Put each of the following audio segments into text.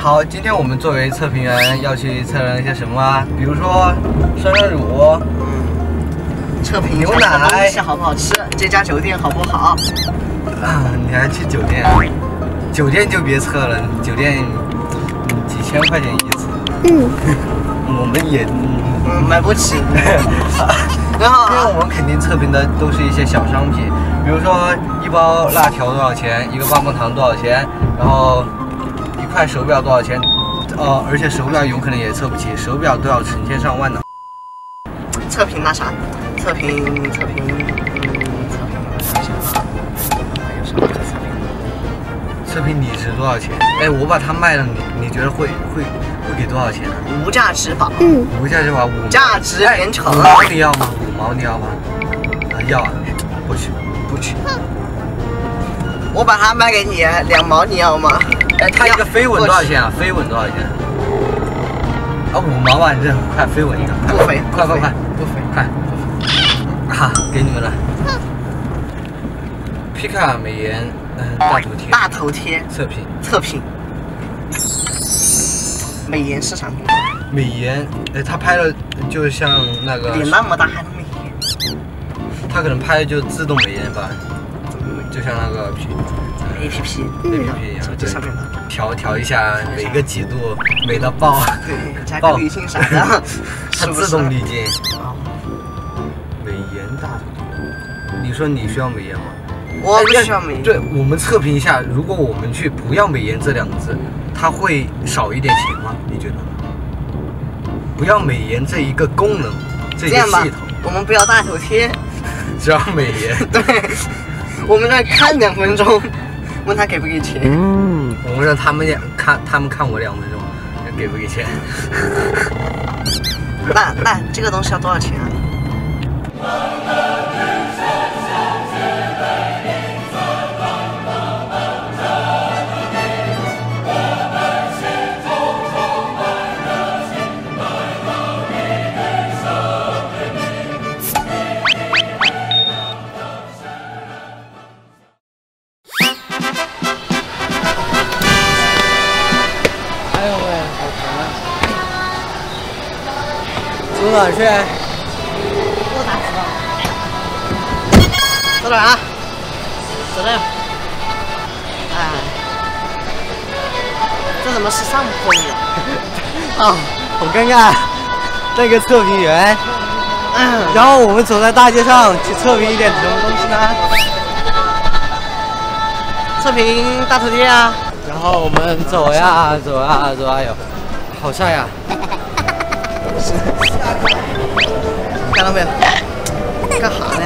好，今天我们作为测评员要去测量一些什么啊？比如说酸酸乳，嗯测评牛奶好不好吃，这家酒店好不好？啊，你还去酒店？酒店就别测了，酒店嗯几千块钱一次。嗯，我们也，买不起。然后因为我们肯定测评的都是一些小商品，比如说一包辣条多少钱，一个棒棒糖多少钱，然后一块手表多少钱，呃，而且手表有可能也测不起，手表都要成千上万的。测评那啥，测评测评，测评我想想啊，还有什么可测评？测评你值多少钱？哎，我把它卖了，你你觉得会会会给多少钱呢？无价之宝，嗯，无价之宝五价值连城你要吗？五毛你要吗？啊，要啊，不去不去。我把它卖给你两毛，你要吗？哎，它一个飞吻多少钱啊？飞吻多少钱？啊，五毛吧，你这快飞吻一个，不飞快快快不飞。快！啊，给你们了。皮卡美颜，嗯，大头贴，大头贴测评，测评，美颜市场，美颜，哎，他拍的就像那个，脸那么大还能美颜？他可能拍的就自动美颜吧，怎么美就像那个 P A P P A P P 手机上面的，调调一下每个几度，美到爆，对，加个滤镜啥的，它自动滤镜。哦美颜大头贴，你说你需要美颜吗？我不需要美颜。对，我们测评一下，如果我们去不要美颜这两个字，它会少一点钱吗？你觉得呢？不要美颜这一个功能，这个这样吧系统，，我们不要大头贴，只要美颜。对，我们再看两分钟，问他给不给钱。嗯，我们让他们两看，他们看我两分钟，给不给钱？那那这个东西要多少钱啊？走哪儿去？我咋知道？走哪儿啊？走这儿。哎，这怎么是上坡呀？啊，好尴尬。那个测评员，嗯，然后我们走在大街上去测评一点什么东西呢？测评大头贴啊。然后我们走呀走呀走啊，哟，好晒呀！看到没有？干哈呢？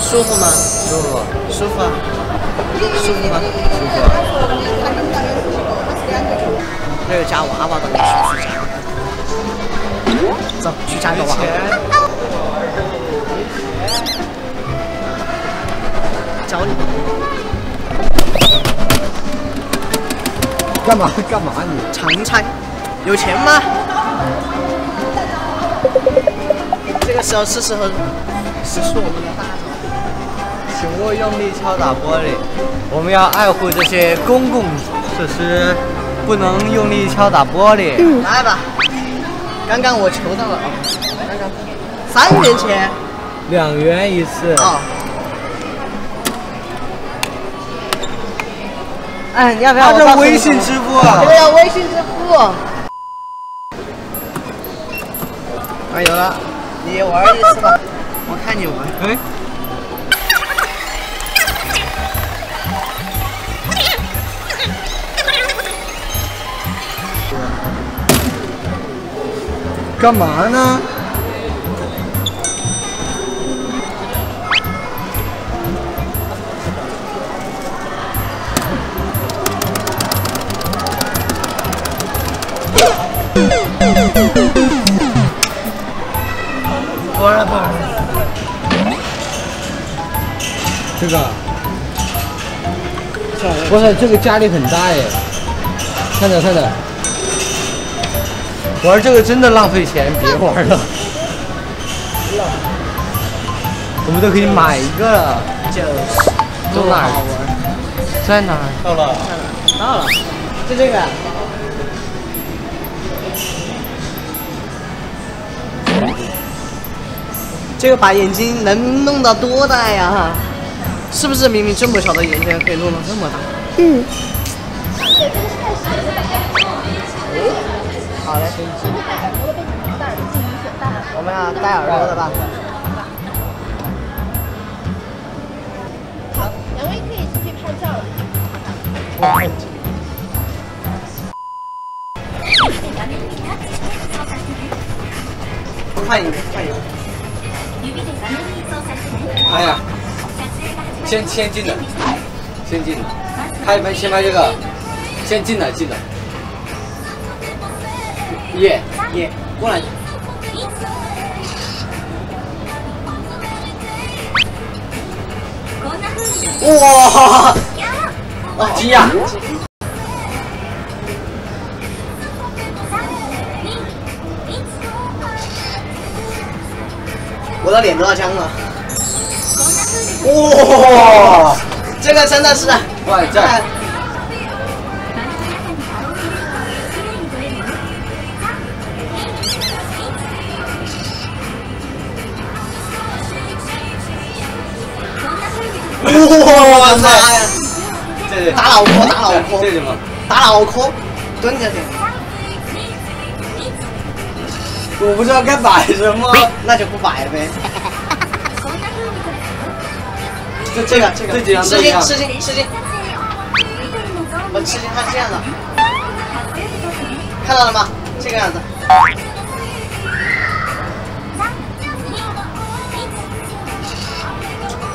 舒服吗？舒服，舒服啊。舒服吗？舒服。那个夹娃娃的那舒服夹。走，去夹个娃娃。找你。干嘛干嘛你？尝尝，有钱吗？这个时候是时候使出我们的大招。请勿用力敲打玻璃，我们要爱护这些公共设施，不能用力敲打玻璃。来吧，刚刚我求到了啊，刚刚三元钱两元一次。啊。哎，你要不要他这微信支付啊对呀，微信支付。啊，有了，你玩一次吧，我看你玩。哎，干嘛呢？这个，不是这个压力很大耶，看着看着，玩这个真的浪费钱，别玩了。我们都可以买一个了，就是走哪儿。在哪？到了。到了，就这个。这个把眼睛能弄到多大呀？是不是明明这么小的眼睛可以弄到这么大？嗯。好嘞。我们要戴耳朵的吧？好，两位可以出去拍照了。快一点，快一点。哎呀，先先进的，先进的，拍拍先拍这个，先进的进的，耶耶，过来。哇！哦，惊讶。我的脸都要僵了。哇，这个真的是，哇，这。哇塞！打脑壳，打脑壳，这什么？打脑壳，蹲下去。我不知道该摆什么，那就不摆了呗。就这个，这个，吃惊，吃惊，吃惊。我吃惊，它是这样的，看到了吗？这个样子。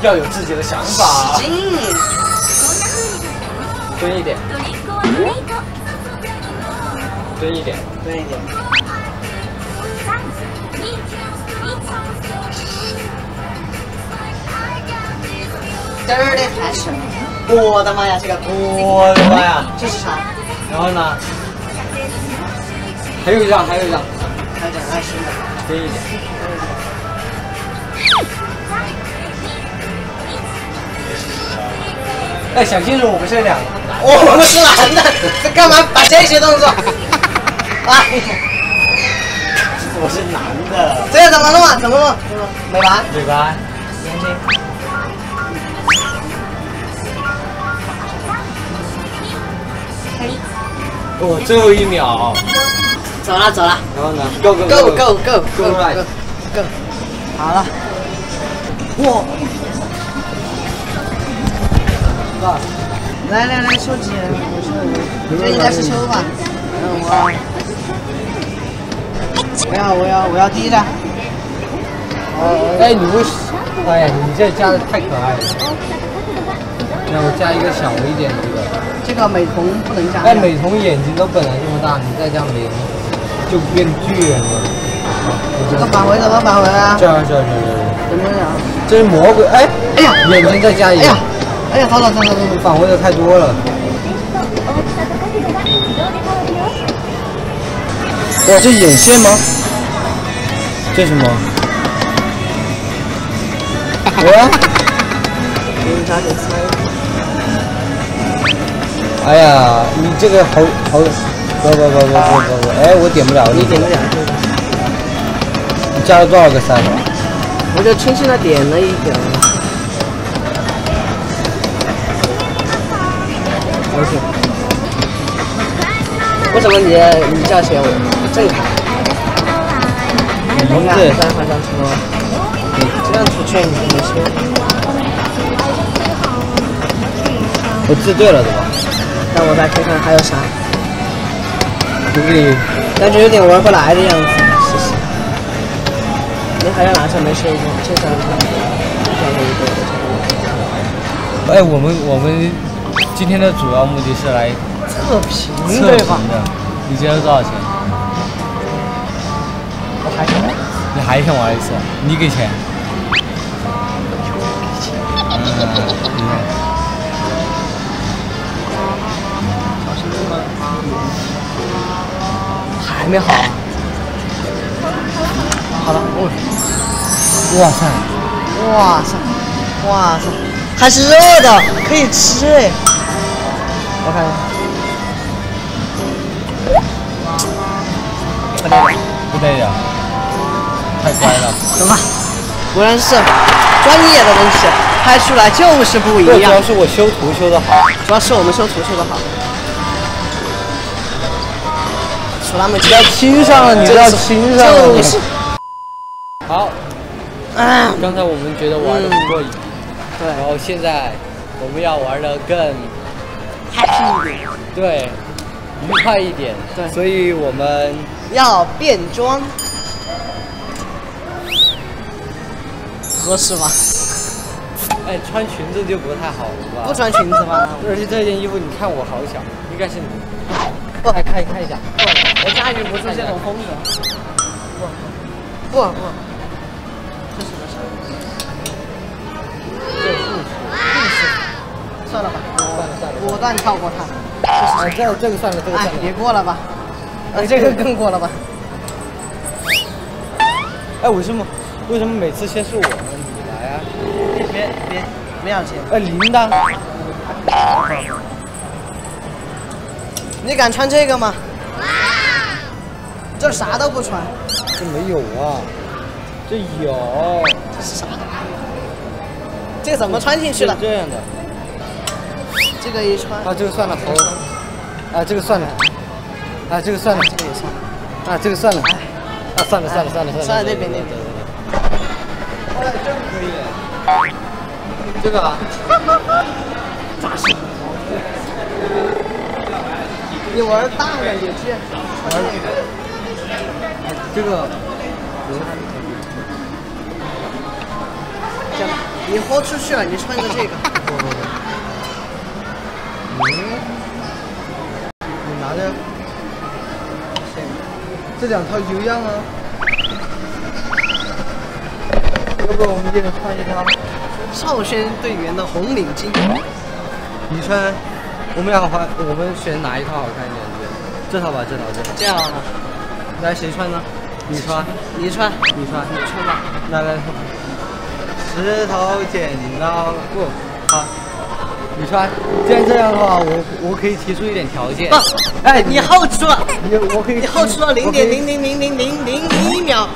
要有自己的想法。使劲。蹲一点。蹲一点。蹲一点。嘚儿的开始，我的妈呀，这个，我的妈呀，这是啥？然后呢？还有一张，还有一张，还有一张爱心的，蹲一点。哎，想清楚，我们是两个，我们是男的，这干嘛把这些动作？啊！我是男的。这个怎么弄啊？怎么弄？美白。美白。眼睛。哦，最后一秒，走了走了，然后呢？Go go go go go go right go，好了，哇！来来来，手机，这应该是球吧？嗯，我，我要我要我要第一张。哦，哎，你为，哎呀，你这家的太可爱了。那我加一个小一点的这个。这个美瞳不能加。哎，美瞳眼睛都本来这么大，你再加美瞳就变巨人了。这个返回怎么返回啊？这样这样这样。怎么样？这是魔鬼！哎哎呀，眼睛再加一个。哎呀，哎呀，好了好了好了，返回的太多了。哇，这眼线吗？这什么？我。给你加点菜。哎呀，你这个好好，不不不不不不不，哎，我点不了，你点不了。你加了多少个三了？我就轻轻的点了一点。OK。为什么你你这样写我正卡？名字三号上车。你这样出去你怎么修？我字对了对吧？让我再看看还有啥，感觉有点玩不来的样子，谢谢。你还有哪些没修过？介绍一下。哎，我们我们今天的主要目的是来测评测评的。你觉得多少钱？我还想玩，你还想玩一次？你给钱？嗯。还没好，好了，哦，哇塞，哇塞，哇塞，还是热的，可以吃哎，我看一下，不对的，不对的，太乖了。走吧？果然是专业的东西，拍出来就是不一样主要。是我修图修的好。主要是我们修图修的好。楚他们要亲上了，你都要亲上了。就是。好，啊，刚才我们觉得玩的不过瘾，对然后现在我们要玩的更，happy 一点，对愉快一点。对所以我们要变装，合适吗？哎穿裙子就不太好了吧？不穿裙子吗？而且这件衣服你看我好小，应该是你。过来看一看一下，我驾驭不住这种风格。不不，这是个啥？这是护士。算了吧，算了算了，果断跳过它。啊，这这个算了，这个哎算，了。别过了吧。啊，这个更过了吧？哎，为什么为什么每次先是我呢？你来啊？别别别，不要钱。哎，铃铛。你敢穿这个吗？这啥都不穿，这没有啊，这有。这是啥？这怎么穿进去了？这样的。这个一穿，啊，这个算了，好。啊，这个算了。啊，这个算了。这个也算。啊，这个算了。啊，算了算了算了算了。算了那边那边哎，这个可以。这个啊。你玩大了也去。这个。行，你豁出去了，你穿着这个。嗯。你拿着。这两套一样啊。要不我们一人换一套？少先队员的红领巾，你穿，我们两个换，我们选哪一套好看一点？这套吧，这套这套。这样啊，来，谁穿呢？你穿，你穿，你穿，你穿吧。来来，石头剪刀布，好，你穿。既然这样的话，我我可以提出一点条件。不，哎，你后出了，你我可以，你后出了零点零零零零零零零一秒。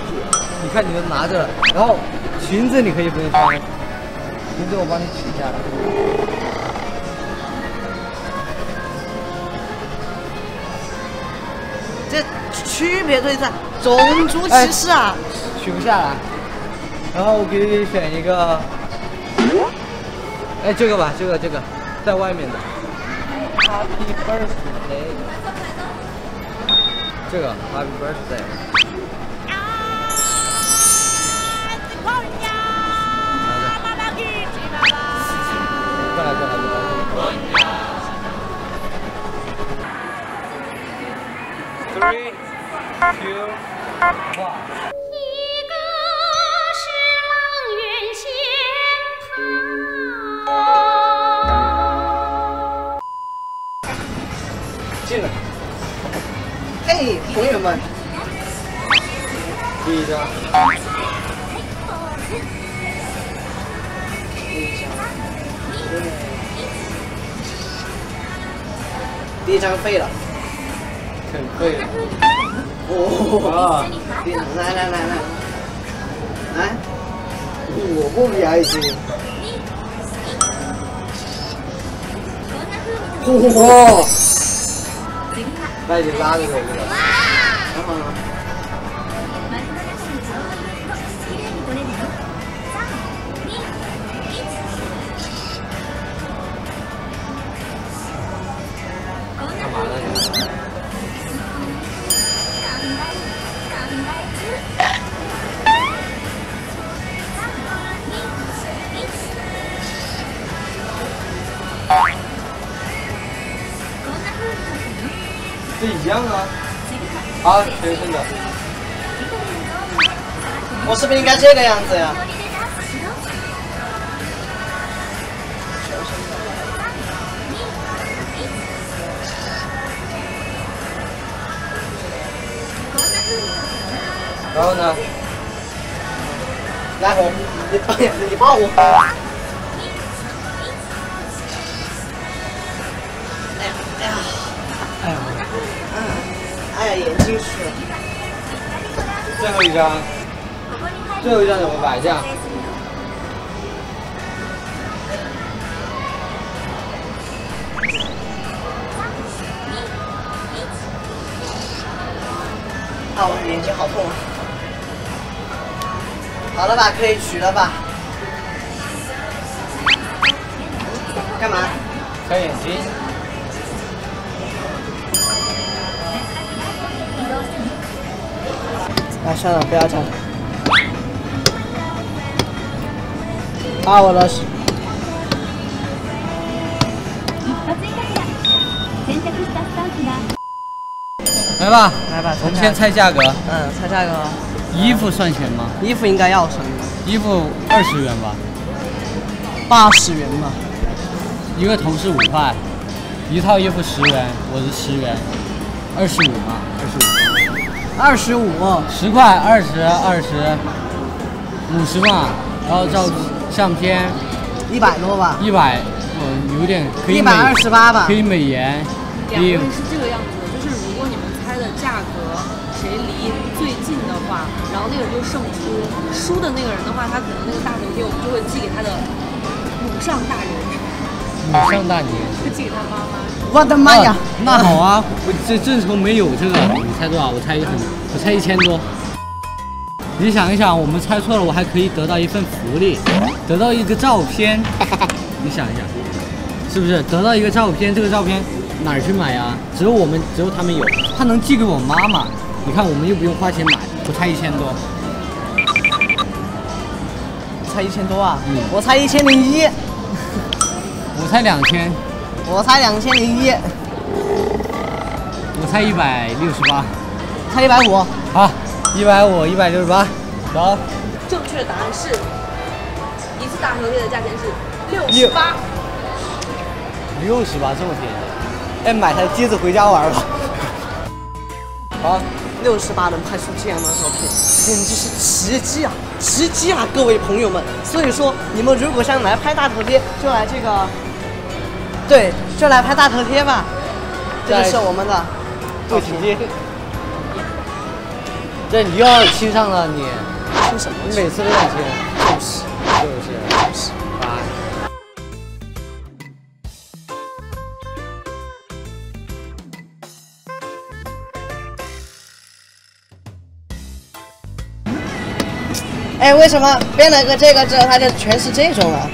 你看你们拿着了，然后裙子你可以不用穿，裙子我帮你取下来。这区别对待种族歧视啊！取不下来，然后我给你选一个，哎，这个吧，这个这个，在外面的，Happy Birthday，这个 Happy Birthday，一个是阆苑仙袍。进来，嘿，朋友们，第一张。第一张。废了。很贵的。哦，来来来来，来，我不比爱心。哇！那你拉着我一样啊。啊，全身的。我是不是应该这个样子呀？然后呢？来，你抱你抱我。戴眼镜是最后一张，最后一张怎么摆？这样。啊，我眼睛好痛啊！好了吧，可以取了吧？干嘛？开眼睛。啊，算了，不要讲。啊，我的是。来吧，来吧，我们先猜价格。嗯，猜价格。衣服算钱吗？衣服应该要算的，衣服二十元吧，八十元吧。一个头是五块，一套衣服十元，我是十元，二十五嘛，二十五。二十块，二十，二十，五十嘛，然后照相片一百多吧。一百，嗯，有点可以美一百二十八吧可。以美颜，两位是这个样子的，就是如果你们猜的价格谁离最近的话，然后那个人就胜出，输的那个人的话，他可能那个大头贴我们就会寄给他的母上大人，母上大人。就 寄给他妈妈。我的妈呀！啊那好啊，我这正愁没有这个，你猜多少？我猜一很，我猜一千多。你想一想，我们猜错了，我还可以得到一份福利，得到一个照片。你想一想，是不是？得到一个照片，这个照片哪儿去买呀？只有我们，只有他们有，他能寄给我妈妈。你看，我们又不用花钱买，我猜一千多。猜一千多啊？嗯我猜一千零一，我猜两千，我猜两千零一，我猜一百六十八。猜一百五。好，一百五，一百六十八，走。正确答案是，一次大头贴的价钱是六六十八。六十八，这么便宜。哎，买台机子回家玩吧。好，六十八能拍出这样的照片，简直是奇迹啊！奇迹啊，各位朋友们！所以说，你们如果想来拍大头贴，就来这个，对，就来拍大头贴吧。这就是我们的对直接。这你又要亲上了你，亲什么？你每次都要亲。就是就是就是。拜。哎，为什么变了个这个之后，它就全是这种了？